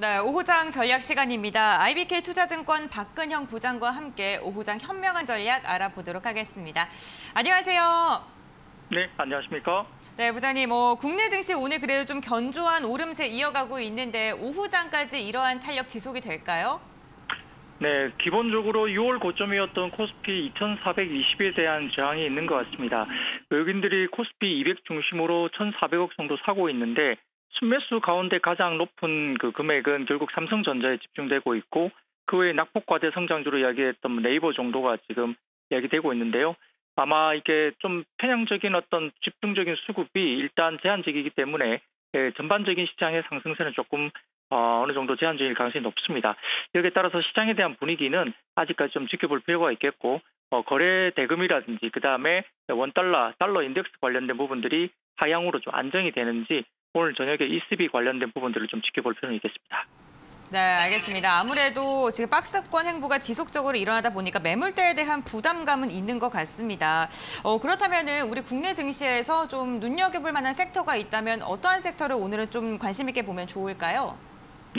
네, 오후장 전략 시간입니다. IBK 투자증권 박근형 부장과 함께 오후장 현명한 전략 알아보도록 하겠습니다. 안녕하세요. 네, 안녕하십니까? 네, 부장님, 뭐 국내 증시 오늘 그래도 좀 견조한 오름세 이어가고 있는데 오후장까지 이러한 탄력 지속이 될까요? 네, 기본적으로 6월 고점이었던 코스피 2420에 대한 저항이 있는 것 같습니다. 외국인들이 코스피 200 중심으로 1,400억 정도 사고 있는데 순매수 가운데 가장 높은 그 금액은 결국 삼성전자에 집중되고 있고 그 외에 낙폭과대 성장주로 이야기했던 네이버 정도가 지금 이야기되고 있는데요. 아마 이게 좀 편향적인 어떤 집중적인 수급이 일단 제한적이기 때문에 예, 전반적인 시장의 상승세는 조금 어, 느 정도 제한적일 가능성이 높습니다. 여기에 따라서 시장에 대한 분위기는 아직까지 좀 지켜볼 필요가 있겠고 어, 거래 대금이라든지 그 다음에 원 달러, 달러 인덱스 관련된 부분들이 하향으로 좀 안정이 되는지 오늘 저녁에 ECB 관련된 부분들을 좀 지켜볼 필요는 있겠습니다. 네, 알겠습니다. 아무래도 지금 박스권 행보가 지속적으로 일어나다 보니까 매물대에 대한 부담감은 있는 것 같습니다. 어, 그렇다면 우리 국내 증시에서 좀 눈여겨볼 만한 섹터가 있다면 어떠한 섹터를 오늘은 좀 관심 있게 보면 좋을까요?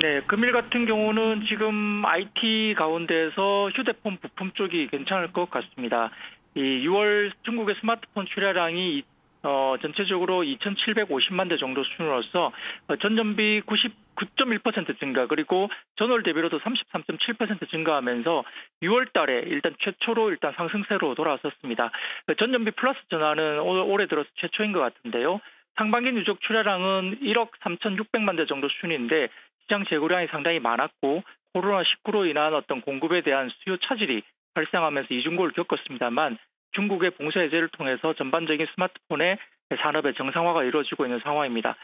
네, 금일 같은 경우는 지금 IT 가운데서 휴대폰 부품 쪽이 괜찮을 것 같습니다. 이 6월 중국의 스마트폰 출하량이 어, 전체적으로 2,750만 대 정도 수준으로서 어, 전년비 99.1% 증가 그리고 전월 대비로도 33.7% 증가하면서 6월 달에 일단 최초로 일단 상승세로 돌아섰습니다. 그 전년비 플러스 전환은 올해 들어서 최초인 것 같은데요. 상반기 누적 출하량은 1억 3,600만 대 정도 수준인데 시장 재고량이 상당히 많았고 코로나19로 인한 어떤 공급에 대한 수요 차질이 발생하면서 이중고를 겪었습니다만 중국의 봉쇄 해제를 통해서 전반적인 스마트폰의 산업의 정상화가 이루어지고 있는 상황입니다.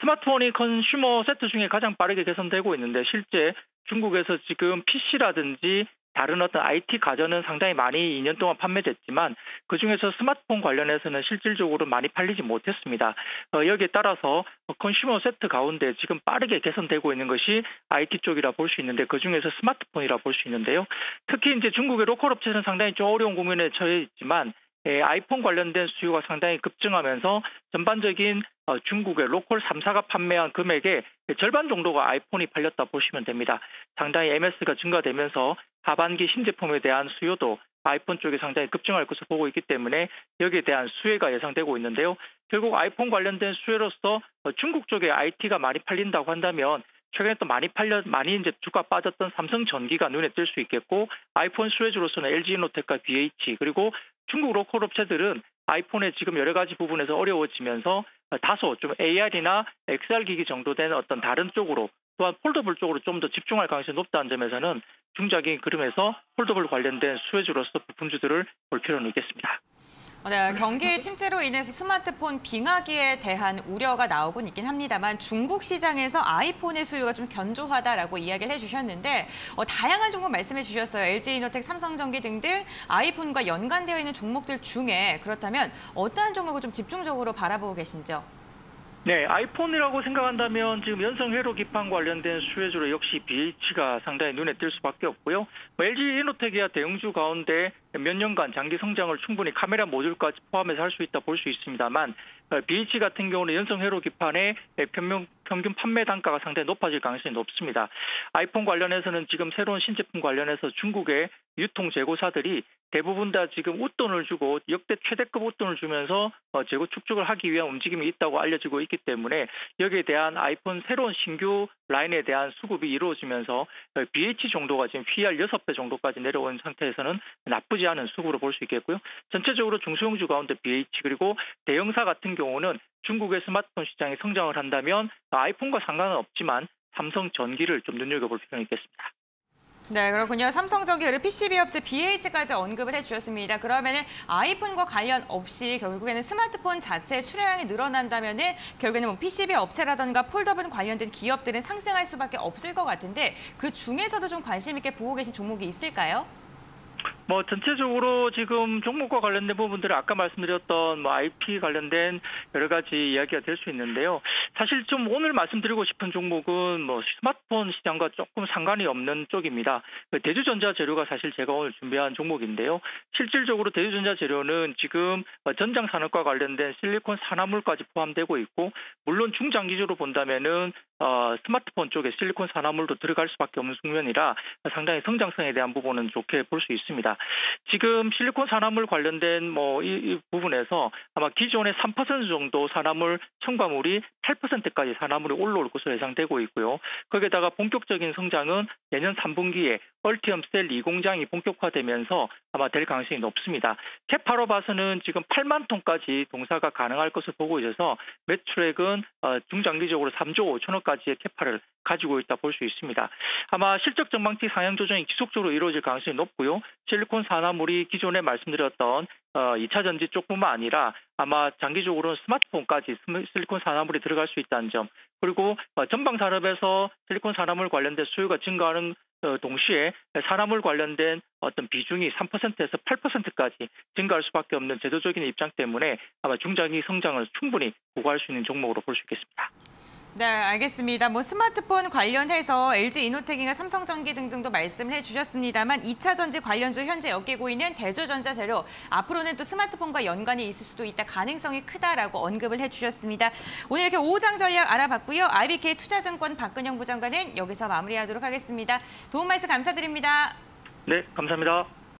스마트폰이 컨슈머 세트 중에 가장 빠르게 개선되고 있는데 실제 중국에서 지금 PC라든지 다른 어떤 IT 가전은 상당히 많이 2년 동안 판매됐지만 그 중에서 스마트폰 관련해서는 실질적으로 많이 팔리지 못했습니다. 어, 여기에 따라서 consumer 세트 가운데 지금 빠르게 개선되고 있는 것이 IT 쪽이라 볼 수 있는데 그 중에서 스마트폰이라 볼 수 있는데요. 특히 이제 중국의 로컬 업체는 상당히 좀 어려운 국면에 처해 있지만 예, 아이폰 관련된 수요가 상당히 급증하면서 전반적인 어, 중국의 로컬 3사가 판매한 금액의 절반 정도가 아이폰이 팔렸다 보시면 됩니다. 상당히 MS가 증가되면서 하반기 신제품에 대한 수요도 아이폰 쪽에 상당히 급증할 것으로 보고 있기 때문에 여기에 대한 수혜가 예상되고 있는데요. 결국 아이폰 관련된 수혜로서 어, 중국 쪽에 IT가 많이 팔린다고 한다면 최근에 또 많이 팔려 많이 이제 주가 빠졌던 삼성 전기가 눈에 띌 수 있겠고 아이폰 수혜주로서는 LG 이노텍과 BH 그리고 중국 로컬 업체들은 아이폰의 지금 여러 가지 부분에서 어려워지면서 다소 좀 AR이나 XR 기기 정도 된 어떤 다른 쪽으로 또한 foldable 쪽으로 좀 더 집중할 가능성이 높다는 점에서는 중장기 그림에서 foldable 관련된 수혜주로서 부품주들을 볼 필요는 있겠습니다. 네, 경기 침체로 인해서 스마트폰 빙하기에 대한 우려가 나오곤 있긴 합니다만 중국 시장에서 아이폰의 수요가 좀 견조하다라고 이야기를 해주셨는데 어, 다양한 종목 말씀해 주셨어요. LG이노텍, 삼성전기 등등 아이폰과 연관되어 있는 종목들 중에 그렇다면 어떠한 종목을 좀 집중적으로 바라보고 계신지요? 네, 아이폰이라고 생각한다면 지금 연성 회로 기판 관련된 수혜주로 역시 BH가 상당히 눈에 띌 수밖에 없고요. 뭐 LG 이노텍이야 대형주 가운데 몇 년간 장기 성장을 충분히 카메라 모듈까지 포함해서 할 수 있다 볼 수 있습니다만 BH 어, 같은 경우는 연성 회로 기판의 평균, 평균 판매 단가가 상당히 높아질 가능성이 높습니다. 아이폰 관련해서는 지금 새로운 신제품 관련해서 중국의 유통 재고사들이 대부분 다 지금 웃돈을 주고 역대 최대급 웃돈을 주면서 어, 재고 축적을 하기 위한 움직임이 있다고 알려지고 있기 때문에 여기에 대한 아이폰 새로운 신규 라인에 대한 수급이 이루어지면서 BH 정도가 지금 PR 6배 정도까지 내려온 상태에서는 나쁘지 않은 수급으로 볼 수 있겠고요. 전체적으로 중소형주 가운데 BH 그리고 대형사 같은 경우는 중국의 스마트폰 시장이 성장을 한다면 아이폰과 상관은 없지만 삼성 전기를 좀 눈여겨볼 필요는 있겠습니다. 네, 그렇군요. 삼성전기 그리고 PCB 업체 BH까지 언급을 해주셨습니다. 그러면 아이폰과 관련 없이 결국에는 스마트폰 자체 출하량이 늘어난다면 결국에는 뭐 PCB 업체라든가 폴더블 관련된 기업들은 상승할 수밖에 없을 것 같은데 그 중에서도 좀 관심 있게 보고 계신 종목이 있을까요? 뭐 전체적으로 지금 종목과 관련된 부분들은 아까 말씀드렸던 뭐 IP 관련된 여러 가지 이야기가 될 수 있는데요. 사실 좀 오늘 말씀드리고 싶은 종목은 뭐 스마트폰 시장과 조금 상관이 없는 쪽입니다. 그 대주전자 재료가 사실 제가 오늘 준비한 종목인데요. 실질적으로 대주전자 재료는 지금 전장 산업과 관련된 실리콘 산화물까지 포함되고 있고 물론 중장기적으로 본다면은 어, 스마트폰 쪽에 실리콘 산화물도 들어갈 수밖에 없는 측면이라 상당히 성장성에 대한 부분은 좋게 볼 수 있습니다. 지금 실리콘 산화물 관련된 뭐 이, 이 부분에서 아마 기존의 3% 정도 산화물 첨가물이 8%까지 산화물이 올라올 것으로 예상되고 있고요. 거기에다가 본격적인 성장은 내년 3분기에 얼티엄 셀 2공장이 본격화되면서 아마 될 가능성이 높습니다. 캐파로 봐서는 지금 8만 톤까지 동사가 가능할 것을 보고 있어서 매출액은 어, 중장기적으로 3조 5천억까지의 캐파를 가지고 있다 볼 수 있습니다. 아마 실적 전망치 상향 조정이 지속적으로 이루어질 가능성이 높고요. 실리콘 산화물이 기존에 말씀드렸던 어, 2차 전지 쪽뿐만 아니라 아마 장기적으로는 스마트폰까지 실리콘 산화물이 들어갈 수 있다는 점 그리고 어, 전방 산업에서 실리콘 산화물 관련된 수요가 증가하는 어, 동시에 산화물 관련된 어떤 비중이 3%에서 8%까지 증가할 수밖에 없는 제도적인 입장 때문에 아마 중장기 성장을 충분히 구가할 수 있는 종목으로 볼 수 있겠습니다. 네, 알겠습니다. 뭐 스마트폰 관련해서 LG 이노텍이나 삼성전기 등등도 말씀을 해주셨습니다만 2차 전지 관련주 현재 엮이고 있는 대조전자 재료 앞으로는 또 스마트폰과 연관이 있을 수도 있다 가능성이 크다라고 언급을 해주셨습니다. 오늘 이렇게 5장 전략 알아봤고요. IBK 투자증권 박근영 부장과는 여기서 마무리하도록 하겠습니다. 도움 말씀 감사드립니다. 네, 감사합니다.